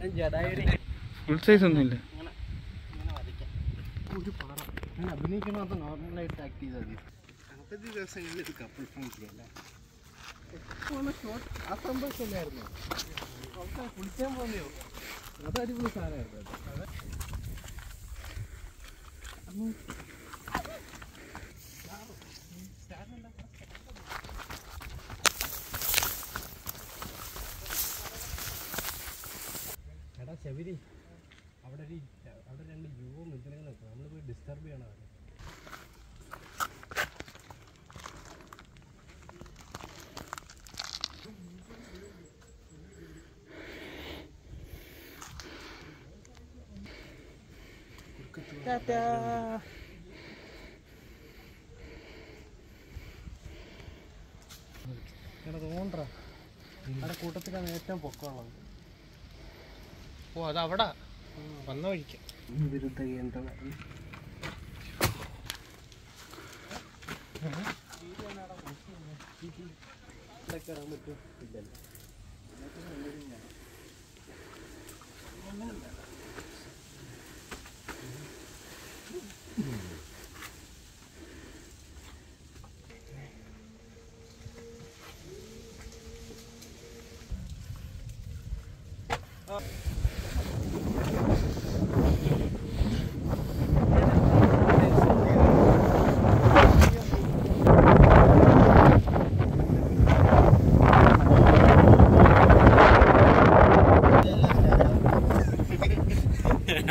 Full size ഒന്നുമില്ല. അഭിനയിക്കണത് നോർമലായിട്ട് act ചെയ്താൽ മതി അവധി ദിവസങ്ങളിൽ ഇത് കപ്പിൾ ഫ്രണ്ട്ലി അല്ലേ ആ സംഭവിച്ചല്ലായിരുന്നു അവസാനം കുളിക്കാൻ പോകുന്നയോ അത് അടിപൊളി സാധനമായിരുന്നു ശബരി അവിടെ ഒരു അവിടെ രണ്ട് യുവ മിഥുനങ്ങളൊക്കെ നമ്മൾ പോയി ഡിസ്റ്റർബ് ചെയ്യണം അവരെ. തോന്നറ അവിടെ കൂട്ടത്തിലാണ് ഏറ്റവും പൊക്കമുള്ളത്. ഓ അത് അവിടെ വന്ന വഴിക്ക് വിരുദ്ധ Uh -huh.